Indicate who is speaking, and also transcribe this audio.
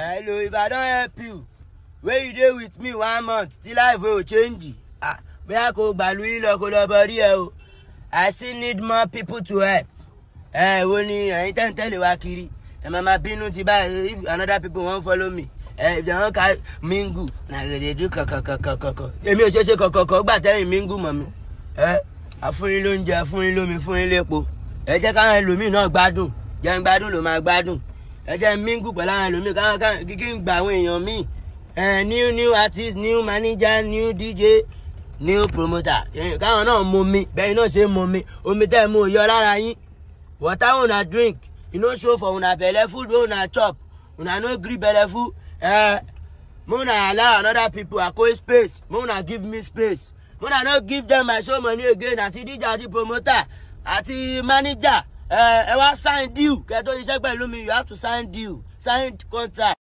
Speaker 1: hello if i don help you wey you dey with me one month till life wey change? Ah bóyá kò gbàlú yìí lọ kó lọ bọ ẹ o. I still need more people to help. Ẹ wo ni ẹyin tẹ́ ń tẹ̀lé wa kiri ẹ máa ma bínú ti báyìí if another people wan follow me ẹ if dem wan ka mingu na they dey do kọkọkọkọkọ. Èmi ò ṣe ṣe kọkọkọ gbà tẹ́yìn mingu mọ̀ mi. Ẹ àfúnyín lóúnjẹ àfúnyín lómi fúnyín lépo. Ẹ jẹ́ káwọn ẹlòmíì náà gbádùn. Jẹun gbádùn ló máa gbádùn ẹ jẹ́ mingu pẹ̀lú àwọn ẹlòmíì kíkí ń gba àwọn èèyàn míì new new artist new manager new dj new promoter. Káwọn náà mọ mi bẹ́ẹ̀ náà ṣe mọ mi omi tẹ́ mú yọ lára yín. Water una drink. E no show for una belle food wey una chop. Una no gree belle full eh make una allow another people akoi space. Make una give me space. Make una no give them my show money again. Àti dj àti promoter àti manager ẹ wá sign deal kẹ́ tó ṣiṣẹ́ pẹ̀lú mi you have to sign deal sign contract.